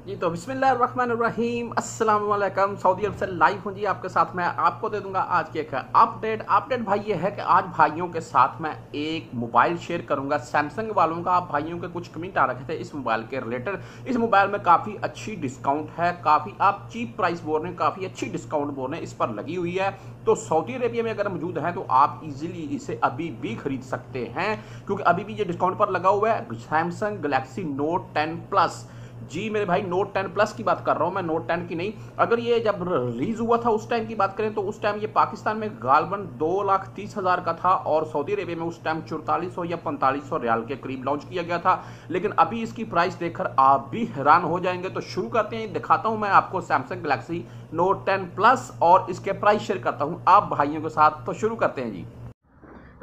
जी तो अस्सलाम वालेकुम सऊदी अरब से लाइव हूँ जी आपके साथ मैं आपको दे दूँगा आज की एक अपडेट। अपडेट भाई ये है कि आज भाइयों के साथ मैं एक मोबाइल शेयर करूँगा। सैमसंग वालों का आप भाइयों के कुछ कमेंट आ रखे थे इस मोबाइल के रिलेटेड। इस मोबाइल में काफ़ी अच्छी डिस्काउंट है, काफ़ी आप चीप प्राइस बोल रहे हैं, काफ़ी अच्छी डिस्काउंट बोल रहे हैं, इस पर लगी हुई है। तो सऊदी अरेबिया में अगर मौजूद है तो आप इजीली इसे अभी भी खरीद सकते हैं। क्योंकि अभी भी ये डिस्काउंट पर लगा हुआ है। Samsung Galaxy Note ten plus जी मेरे भाई नोट टेन प्लस की बात कर रहा हूँ मैं नोट टेन की नहीं। अगर ये जब रिलीज़ हुआ था उस टाइम की बात करें तो उस टाइम ये पाकिस्तान में गालबन दो लाख तीस हज़ार का था और सऊदी अरेबिया में उस टाइम चौतालीस या पैंतालीस सौ रियाल के करीब लॉन्च किया गया था। लेकिन अभी इसकी प्राइस देखकर आप भी हैरान हो जाएँगे। तो शुरू करते हैं, दिखाता हूँ मैं आपको Samsung Galaxy Note ten plus और इसके प्राइस शेयर करता हूँ आप भाइयों के साथ। तो शुरू करते हैं जी।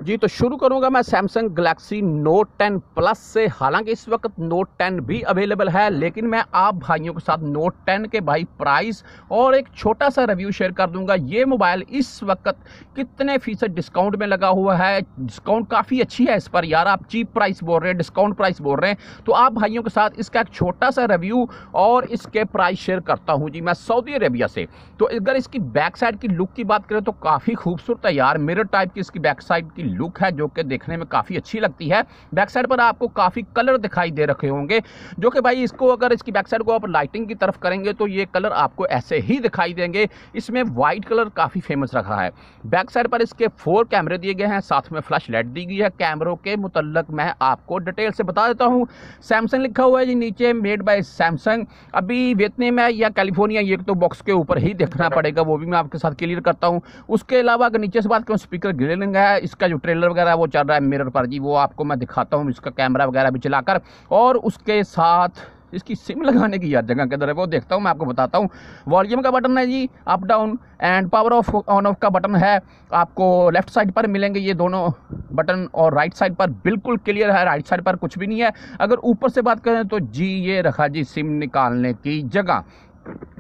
जी तो शुरू करूँगा मैं सैमसंग गलेक्सी नोट 10 प्लस से। हालाँकि इस वक्त नोट 10 भी अवेलेबल है, लेकिन मैं आप भाइयों के साथ नोट 10 के भाई प्राइस और एक छोटा सा रिव्यू शेयर कर दूँगा। ये मोबाइल इस वक्त कितने फ़ीसद डिस्काउंट में लगा हुआ है? डिस्काउंट काफ़ी अच्छी है इस पर यार, आप चीप प्राइस बोल रहे हैं डिस्काउंट प्राइस बोल रहे हैं। तो आप भाइयों के साथ इसका एक छोटा सा रिव्यू और इसके प्राइस शेयर करता हूँ जी मैं सऊदी अरेबिया से। तो अगर इसकी बैक साइड की लुक की बात करें तो काफ़ी खूबसूरत है यार मिरर टाइप की इसकी बैक साइड की लुक है जो कि देखने में काफ़ी अच्छी लगती है। बैक साइड पर आपको काफ़ी कलर दिखाई दे रखे होंगे, जो कि भाई इसको अगर इसकी बैक साइड को आप लाइटिंग की तरफ़ करेंगे तो ये कलर आपको ऐसे ही दिखाई देंगे। इसमें वाइट कलर काफ़ी फ़ेमस रखा है। बैक साइड पर इसके फोर कैमरे दिए गए हैं, साथ में फ्लैश लाइट दी गई है। कैमरों के मुतलक मैं आपको डिटेल से बता देता हूँ। सैमसंग लिखा हुआ है जी नीचे, मेड बाय सैमसंग। अभी वेतने में या कैलिफ़ोर्निया, ये तो बॉक्स के ऊपर ही देखना पड़ेगा, वो भी मैं आपके साथ क्लियर करता हूँ। उसके अलावा अगर नीचे से बात करूँ, स्पीकर ग्रिलिंग है, इसका जो ट्रेलर वगैरह वो चल रहा है मिरर पर। जी, वो आपको मैं दिखाता हूँ, इसका कैमरा वगैरह भी चलाकर और उसके साथ इसकी सिम लगाने की यार जगह किधर है, वो देखता हूँ, मैं आपको बताता हूँ। वॉल्यूम का बटन है जी up down and power off on off का बटन है। आपको लेफ़्ट साइड पर मिलेंगे ये दोनों बटन और राइट साइड पर बिल्कुल क्लियर है राइट साइड पर कुछ भी नहीं है। अगर ऊपर से बात करें तो जी, ये रखा जी सिम निकालने की जगह।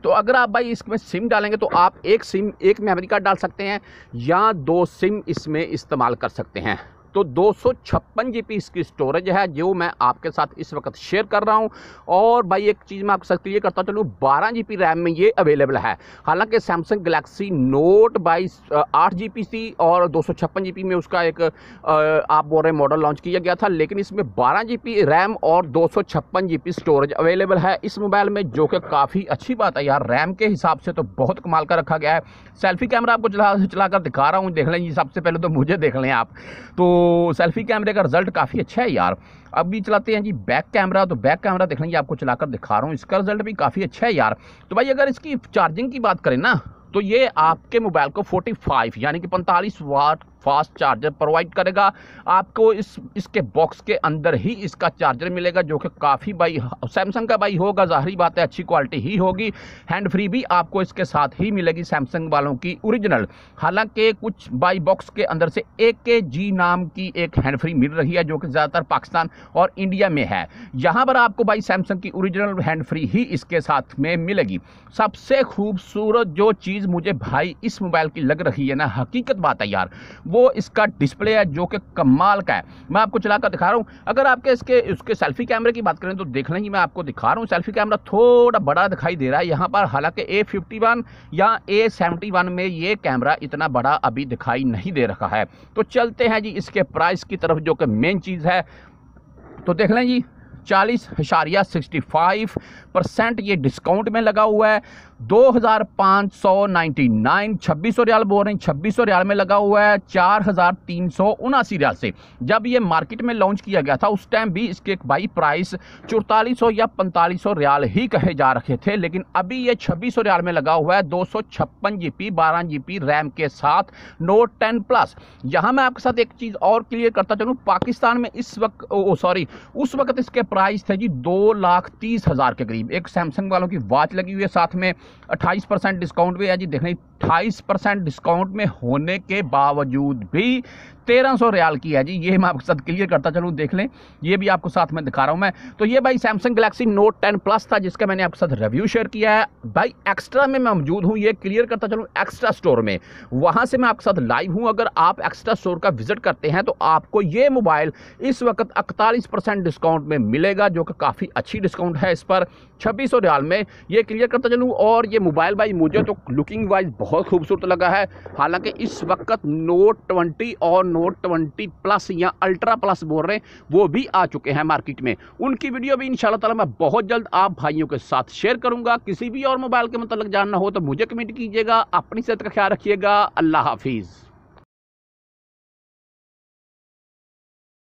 तो अगर आप भाई इसमें सिम डालेंगे तो आप एक सिम, एक मेमोरी कार्ड डाल सकते हैं या दो सिम इसमें इस्तेमाल कर सकते हैं। तो दो सौ छप्पन जी इसकी स्टोरेज है, जो मैं आपके साथ इस वक्त शेयर कर रहा हूँ। और भाई, एक चीज़ मैं आपके साथ क्लियर करता चलूँ, बारह जी रैम में ये अवेलेबल है। हालाँकि सैमसंग गलेक्सी नोट बाईस आठ जी थी और दो सौ में उसका एक आप बोल रहे मॉडल लॉन्च किया गया था, लेकिन इसमें बारह जी रैम और दो सौ स्टोरेज अवेलेबल है। इस मोबाइल में, जो कि काफ़ी अच्छी बात है यार रैम के हिसाब से तो बहुत कमाल का रखा गया है। सेल्फी कैमरा आपको चला चला कर दिखा रहा हूँ, देख लें सबसे पहले तो मुझे देख लें आप। तो सेल्फी कैमरे का रिज़ल्ट काफ़ी अच्छा है यार। अभी चलाते हैं जी बैक कैमरा तो बैक कैमरा देख लेंगे, आपको चलाकर दिखा रहा हूँ। इसका रिज़ल्ट भी काफ़ी अच्छा है यार। तो भाई अगर इसकी चार्जिंग की बात करें ना तो ये आपके मोबाइल को 45 यानी कि 45 वाट फास्ट चार्जर प्रोवाइड करेगा। आपको इस, इसके बॉक्स के अंदर ही इसका चार्जर मिलेगा, जो कि काफ़ी भाई सैमसंग का भाई होगा। ज़ाहरी बात है, अच्छी क्वालिटी ही होगी। हैंड फ्री भी आपको इसके साथ ही मिलेगी सैमसंग वालों की ओरिजिनल। हालाँकि कुछ बाई बॉक्स के अंदर से एक के जी नाम की एक हैंड फ्री मिल रही है, जो कि ज़्यादातर पाकिस्तान और इंडिया में है। यहाँ पर आपको भाई सैमसंग की ओरिजिनल हैंड फ्री ही इसके साथ में मिलेगी। सबसे खूबसूरत जो चीज़ मुझे भाई इस मोबाइल की लग रही है ना, हकीकत बात है यार। वो इसका डिस्प्ले है जो कि कमाल का है। मैं आपको चलाकर दिखा रहा हूँ। अगर आपके इसके, उसके सेल्फी कैमरे की बात करें तो देख लेंगे मैं आपको दिखा रहा हूँ। सेल्फी कैमरा थोड़ा बड़ा दिखाई दे रहा है। यहाँ पर हालाँकि ए फिफ्टी वन या ए सेवेंटी वन में ये कैमरा इतना बड़ा अभी दिखाई नहीं दे रहा है। तो चलते हैं जी इसके प्राइस की तरफ़, जो कि मेन चीज़ है। तो देख लें जी। चालीस हशारिया सिक्सटी फाइव परसेंट ये डिस्काउंट में लगा हुआ है। दो हज़ार पाँच सौ नाइन्टी नाइन छब्बीस सौ रियाल बोल रहे हैं। छब्बीस सौ रियाल में लगा हुआ है चार हज़ार तीन सौ उनासी रियाल से। जब ये मार्केट में लॉन्च किया गया था, उस टाइम भी इसके बाई प्राइस चौतालीस सौ या पैंतालीस सौ रियाल ही कहे जा रखे थे। लेकिन अभी ये छब्बीस सौ रियाल में लगा हुआ है। दो सौ छप्पन जी पी बारह जी पी रैम के साथ नोट टेन प्लस यहाँ मैं आपके साथ एक चीज़ और क्लियर करता चलूँ। पाकिस्तान में इस वक्त सॉरी उस वक्त इसके प्राइस थे जी दो लाख तीस हज़ार के करीब। एक सैमसंग वालों की वॉच लगी हुई है, साथ में अट्ठाईस परसेंट डिस्काउंट भी है जी। देख अट्ठाईस परसेंट डिस्काउंट में होने के बावजूद भी तेरह सौ रियाल की है जी। ये मैं आपके साथ क्लियर करता चलूँ, देख लें। ये भी आपको साथ में दिखा रहा हूँ मैं। तो ये भाई Samsung Galaxy Note ten plus था, जिसका मैंने आपके साथ रिव्यू शेयर किया है। भाई एक्स्ट्रा में मैं मौजूद हूँ, ये क्लियर करता चलूँ एक्स्ट्रा स्टोर में। वहाँ से मैं आपके साथ लाइव हूँ। अगर आप एक्स्ट्रा स्टोर का विज़िट करते हैं तो आपको ये मोबाइल इस वक्त इकतालीस डिस्काउंट में मिलेगा, जो कि काफ़ी अच्छी डिस्काउंट है इस पर। छब्बीस सौ रियाल में ये क्लियर करता चलूँ, और ये मोबाइल भाई मुझे तो लुकिंग वाइज बहुत खूबसूरत लगा है। हालाँकि इस वक्त नोट ट्वेंटी और नोट ट्वेंटी प्लस या अल्ट्रा प्लस बोल रहे हैं, वो भी आ चुके हैं मार्केट में। उनकी वीडियो भी इन ताला मैं बहुत जल्द आप भाइयों के साथ शेयर करूँगा। किसी भी और मोबाइल के मतलब जानना हो तो मुझे कमेंट कीजिएगा, अपनी सेहत का ख्याल रखिएगा। अल्लाह हाफिज़।